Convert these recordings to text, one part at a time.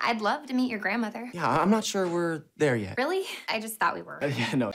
I'd love to meet your grandmother. Yeah, I'm not sure we're there yet. Really? I just thought we were. Uh, yeah, no.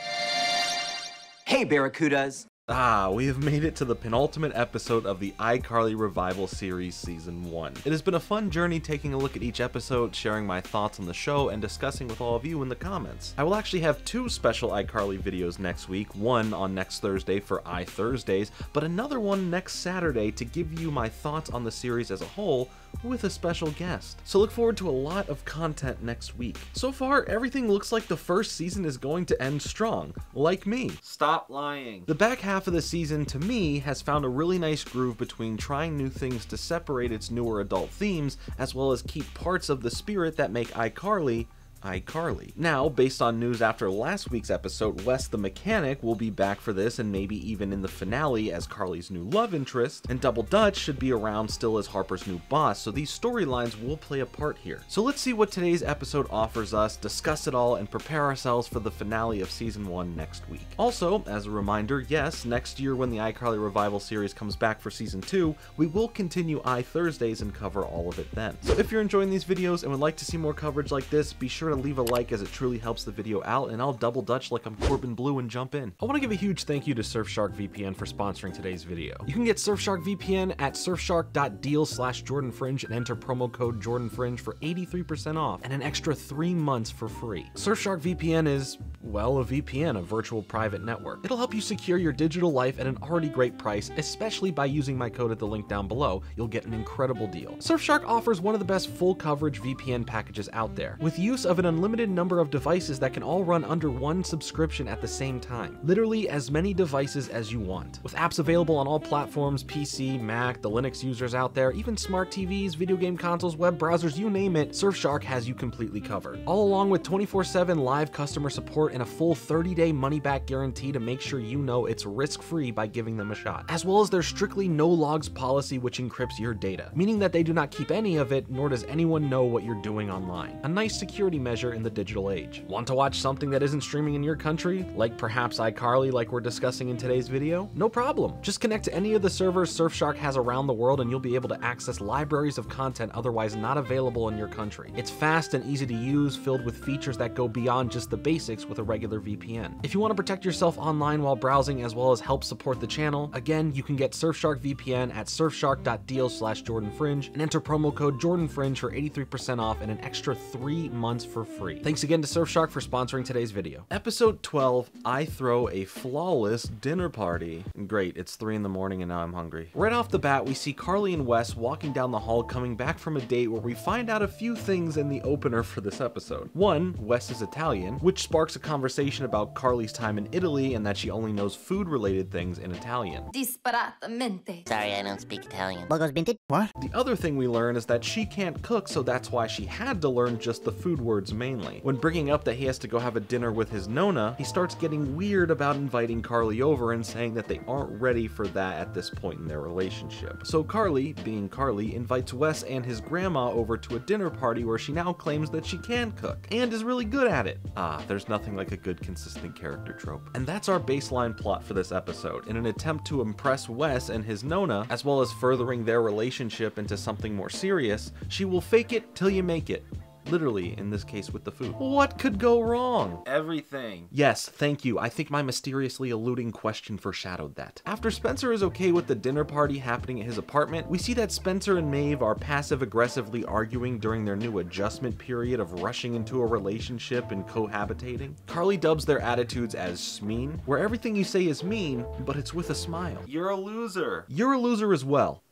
Hey, Barracudas. Ah, we have made it to the penultimate episode of the iCarly Revival Series Season 1. It has been a fun journey taking a look at each episode, sharing my thoughts on the show, and discussing with all of you in the comments. I will actually have two special iCarly videos next week, one on next Thursday for iThursdays, but another one next Saturday to give you my thoughts on the series as a whole, with a special guest. So look forward to a lot of content next week. So far, everything looks like the first season is going to end strong, like me. Stop lying. The back half of the season, to me, has found a really nice groove between trying new things to separate its newer adult themes, as well as keep parts of the spirit that make iCarly iCarly. Now, based on news after last week's episode, Wes the Mechanic will be back for this and maybe even in the finale as Carly's new love interest, and Double Dutch should be around still as Harper's new boss, so these storylines will play a part here. So let's see what today's episode offers us, discuss it all, and prepare ourselves for the finale of season 1 next week. Also, as a reminder, yes, next year when the iCarly Revival series comes back for season 2, we will continue iThursdays and cover all of it then. So if you're enjoying these videos and would like to see more coverage like this, be sure to leave a like as it truly helps the video out, and I'll double dutch like I'm Corbin Bleu and jump in. I want to give a huge thank you to Surfshark VPN for sponsoring today's video. You can get Surfshark VPN at surfshark.deal slash jordanfringe and enter promo code jordanfringe for 83% off and an extra three months for free. Surfshark VPN is, well, a VPN, a virtual private network. It'll help you secure your digital life at an already great price, especially by using my code at the link down below. You'll get an incredible deal. Surfshark offers one of the best full coverage VPN packages out there, with use of an unlimited number of devices that can all run under one subscription at the same time. Literally as many devices as you want. With apps available on all platforms, PC, Mac, the Linux users out there, even smart TVs, video game consoles, web browsers, you name it, Surfshark has you completely covered. All along with 24-7 live customer support and a full 30-day money-back guarantee to make sure you know it's risk-free by giving them a shot. As well as their strictly no logs policy which encrypts your data, meaning that they do not keep any of it, nor does anyone know what you're doing online. A nice security measure in the digital age. Want to watch something that isn't streaming in your country, like perhaps iCarly like we're discussing in today's video? No problem. Just connect to any of the servers Surfshark has around the world and you'll be able to access libraries of content otherwise not available in your country. It's fast and easy to use, filled with features that go beyond just the basics with a regular VPN. If you want to protect yourself online while browsing as well as help support the channel, again, you can get Surfshark VPN at surfshark.deal slash jordanfringe and enter promo code jordanfringe for 83% off and an extra three months for free. Thanks again to Surfshark for sponsoring today's video. Episode 12, I throw a flawless dinner party. Great, it's 3 in the morning and now I'm hungry. Right off the bat, we see Carly and Wes walking down the hall coming back from a date where we find out a few things in the opener for this episode. One, Wes is Italian, which sparks a conversation about Carly's time in Italy and that she only knows food-related things in Italian. Disparatamente. Sorry, I don't speak Italian. Logos Vinted? What? The other thing we learn is that she can't cook, so that's why she had to learn just the food words mainly. When bringing up that he has to go have a dinner with his Nona, he starts getting weird about inviting Carly over and saying that they aren't ready for that at this point in their relationship. So Carly, being Carly, invites Wes and his grandma over to a dinner party where she now claims that she can cook and is really good at it. Ah, there's nothing like a good consistent character trope. And that's our baseline plot for this episode. In an attempt to impress Wes and his Nona, as well as furthering their relationship into something more serious, she will fake it till you make it. Literally, in this case with the food. What could go wrong? Everything. Yes, thank you. I think my mysteriously eluding question foreshadowed that. After Spencer is okay with the dinner party happening at his apartment, we see that Spencer and Maeve are passive aggressively arguing during their new adjustment period of rushing into a relationship and cohabitating. Carly dubs their attitudes as smeen, where everything you say is mean, but it's with a smile. You're a loser. You're a loser as well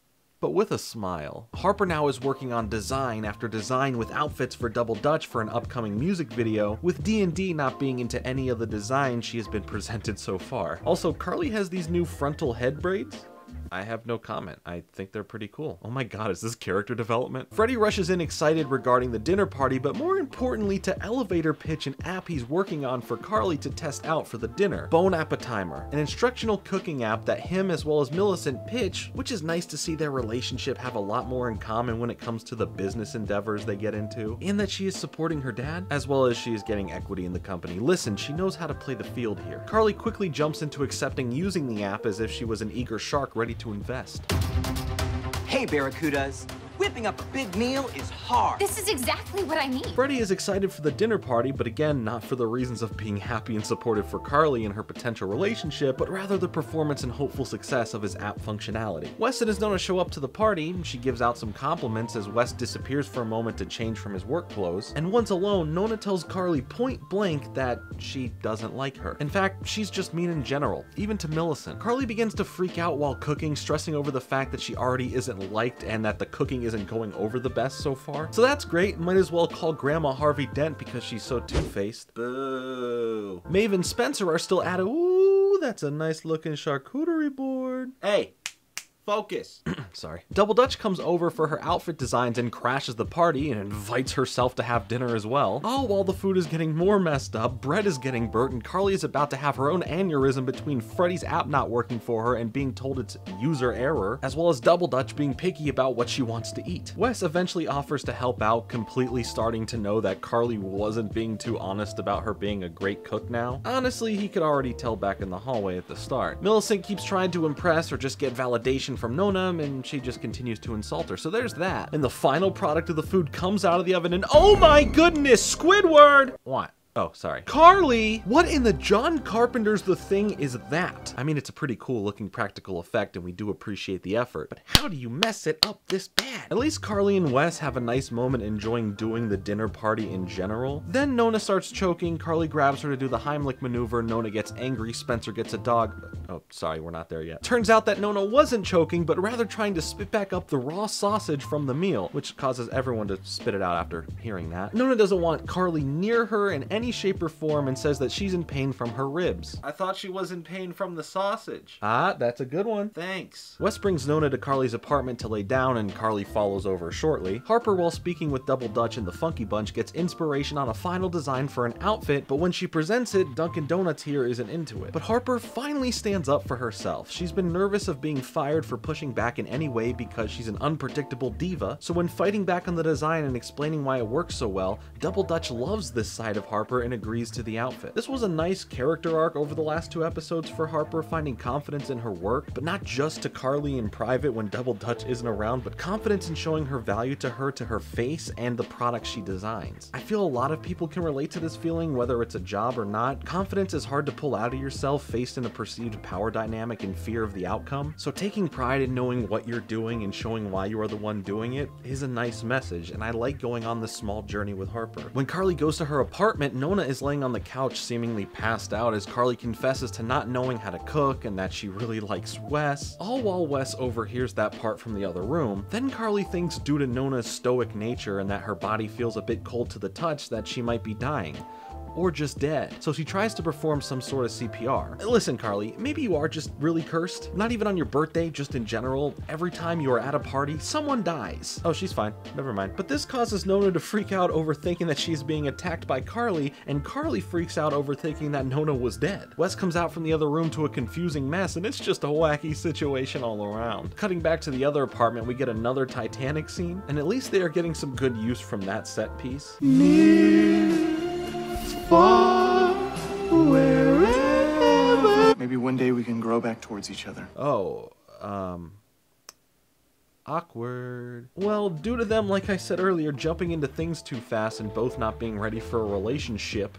but with a smile. Harper now is working on design after design with outfits for Double Dutch for an upcoming music video, with D&D not being into any of the designs she has been presented so far. Also, Carly has these new frontal head braids. I have no comment. I think they're pretty cool. Oh my god, is this character development? Freddie rushes in excited regarding the dinner party, but more importantly to elevator pitch an app he's working on for Carly to test out for the dinner. Bone Appetimer, an instructional cooking app that him as well as Millicent pitch, which is nice to see their relationship have a lot more in common when it comes to the business endeavors they get into, and that she is supporting her dad, as well as she is getting equity in the company. Listen, she knows how to play the field here. Carly quickly jumps into accepting using the app as if she was an eager shark ready to invest. Hey, Barracudas. Whipping up a big meal is hard. This is exactly what I need. Freddie is excited for the dinner party, but again, not for the reasons of being happy and supportive for Carly and her potential relationship, but rather the performance and hopeful success of his app functionality. Weston is his Nona show up to the party, she gives out some compliments as Wes disappears for a moment to change from his work clothes, and once alone, Nona tells Carly point blank that she doesn't like her. In fact, she's just mean in general, even to Millicent. Carly begins to freak out while cooking, stressing over the fact that she already isn't liked and that the cooking isn't going over the best so far. So that's great, might as well call Grandma Harvey Dent because she's so two-faced. Boo. Maeve and Spencer are still at it. Ooh, that's a nice looking charcuterie board. Hey, Focus. Sorry. Double Dutch comes over for her outfit designs and crashes the party and invites herself to have dinner as well. All while the food is getting more messed up, bread is getting burnt, and Carly is about to have her own aneurysm between Freddie's app not working for her and being told it's user error, as well as Double Dutch being picky about what she wants to eat. Wes eventually offers to help out, completely starting to know that Carly wasn't being too honest about her being a great cook now. Honestly, he could already tell back in the hallway at the start. Millicent keeps trying to impress or just get validation from Nona, and she just continues to insult her. So there's that. And the final product of the food comes out of the oven, and oh my goodness, Squidward! What? Oh, sorry. Carly! What in the John Carpenter's The Thing is that? I mean, it's a pretty cool looking practical effect and we do appreciate the effort, but how do you mess it up this bad? At least Carly and Wes have a nice moment enjoying doing the dinner party in general. Then Nona starts choking, Carly grabs her to do the Heimlich maneuver, Nona gets angry, Spencer gets a dog. Oh, sorry, we're not there yet. Turns out that Nona wasn't choking, but rather trying to spit back up the raw sausage from the meal, which causes everyone to spit it out after hearing that. Nona doesn't want Carly near her in any shape or form and says that she's in pain from her ribs. I thought she was in pain from the sausage. Ah, that's a good one. Thanks. Wes brings Nona to Carly's apartment to lay down and Carly follows over shortly. Harper, while speaking with Double Dutch and the Funky Bunch, gets inspiration on a final design for an outfit, but when she presents it, Dunkin' Donuts here isn't into it. But Harper finally stands up for herself. She's been nervous of being fired for pushing back in any way because she's an unpredictable diva, so when fighting back on the design and explaining why it works so well, Double Dutch loves this side of Harper and agrees to the outfit. This was a nice character arc over the last two episodes for Harper, finding confidence in her work, but not just to Carly in private when Double Dutch isn't around, but confidence in showing her value to her to her face and the products she designs. I feel a lot of people can relate to this feeling, whether it's a job or not. Confidence is hard to pull out of yourself faced in a perceived power dynamic and fear of the outcome, so taking pride in knowing what you're doing and showing why you are the one doing it is a nice message, and I like going on this small journey with Harper. When Carly goes to her apartment, Nona is laying on the couch seemingly passed out as Carly confesses to not knowing how to cook and that she really likes Wes, all while Wes overhears that part from the other room. Then Carly thinks due to Nona's stoic nature and that her body feels a bit cold to the touch that she might be dying or just dead. So she tries to perform some sort of CPR. Listen, Carly, maybe you are just really cursed. Not even on your birthday, just in general. Every time you are at a party, someone dies. Oh, she's fine. Never mind. But this causes Nona to freak out over thinking that she's being attacked by Carly, and Carly freaks out over thinking that Nona was dead. Wes comes out from the other room to a confusing mess, and it's just a wacky situation all around. Cutting back to the other apartment, we get another Titanic scene, and at least they are getting some good use from that set piece. Far, wherever. Maybe one day we can grow back towards each other. Oh, um. Awkward. Well, due to them, like I said earlier, jumping into things too fast and both not being ready for a relationship.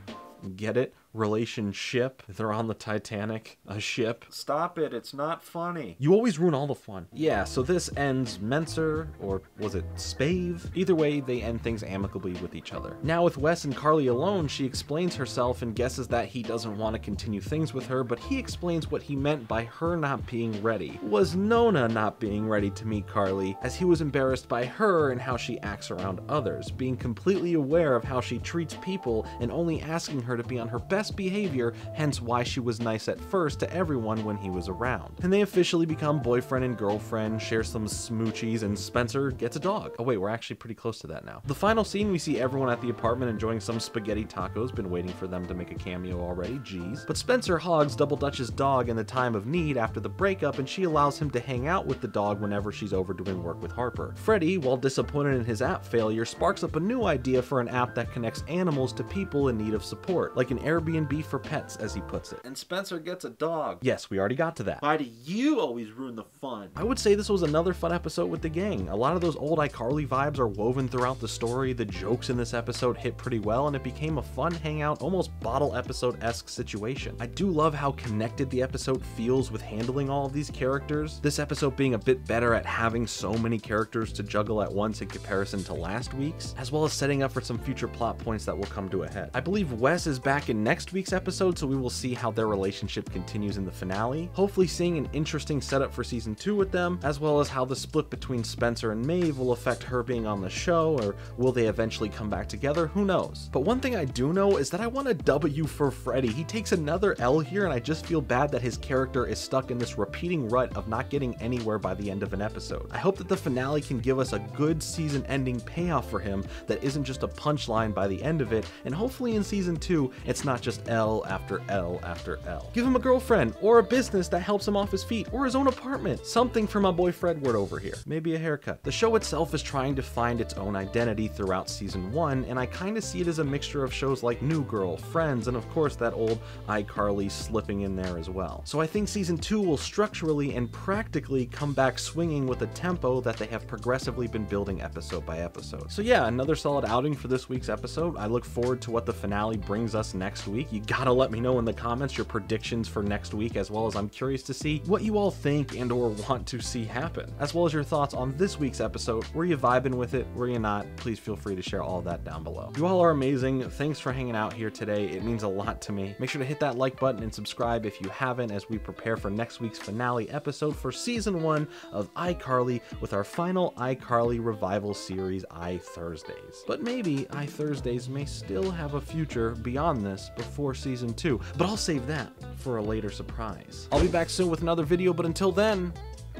Get it? Relationship. They're on the Titanic. A ship. Stop it, it's not funny. You always ruin all the fun. Yeah, so this ends Menser, or was it Spave? Either way, they end things amicably with each other. Now with Wes and Carly alone, she explains herself and guesses that he doesn't want to continue things with her, but he explains what he meant by her not being ready. Was Nona not being ready to meet Carly, as he was embarrassed by her and how she acts around others, being completely aware of how she treats people and only asking her to be on her best behavior, hence why she was nice at first to everyone when he was around. And they officially become boyfriend and girlfriend, share some smoochies, and Spencer gets a dog. Oh wait, we're actually pretty close to that now. The final scene, we see everyone at the apartment enjoying some spaghetti tacos, been waiting for them to make a cameo already, geez. But Spencer hogs Double Dutch's dog in the time of need after the breakup, and she allows him to hang out with the dog whenever she's over doing work with Harper. Freddie, while disappointed in his app failure, sparks up a new idea for an app that connects animals to people in need of support, like an Airbnb Airbnb for pets, as he puts it. And Spencer gets a dog. Yes, we already got to that. Why do you always ruin the fun? I would say this was another fun episode with the gang. A lot of those old iCarly vibes are woven throughout the story, the jokes in this episode hit pretty well, and it became a fun hangout, almost bottle episode esque situation. I do love how connected the episode feels with handling all of these characters, this episode being a bit better at having so many characters to juggle at once in comparison to last week's, as well as setting up for some future plot points that will come to a head. I believe Wes is back in next week's episode, so we will see how their relationship continues in the finale, hopefully seeing an interesting setup for season 2 with them, as well as how the split between Spencer and Maeve will affect her being on the show, or will they eventually come back together? Who knows? But one thing I do know is that I want a W for Freddie. He takes another L here, and I just feel bad that his character is stuck in this repeating rut of not getting anywhere by the end of an episode. I hope that the finale can give us a good season ending payoff for him that isn't just a punchline by the end of it, and hopefully in season 2, it's not just L after L after L. Give him a girlfriend, or a business that helps him off his feet, or his own apartment. Something for my boy Fredward over here. Maybe a haircut. The show itself is trying to find its own identity throughout season 1, and I kinda see it as a mixture of shows like New Girl, Friends, and of course that old iCarly slipping in there as well. So I think season 2 will structurally and practically come back swinging with a tempo that they have progressively been building episode by episode. So yeah, another solid outing for this week's episode. I look forward to what the finale brings us next week. You gotta let me know in the comments your predictions for next week, as well as I'm curious to see what you all think and or want to see happen, as well as your thoughts on this week's episode. Were you vibing with it? Were you not? Please feel free to share all that down below. You all are amazing. Thanks for hanging out here today. It means a lot to me. Make sure to hit that like button and subscribe if you haven't as we prepare for next week's finale episode for season one of iCarly with our final iCarly revival series, iThursdays. But maybe iThursdays may still have a future beyond this before season two, but I'll save that for a later surprise. I'll be back soon with another video, but until then,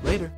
later.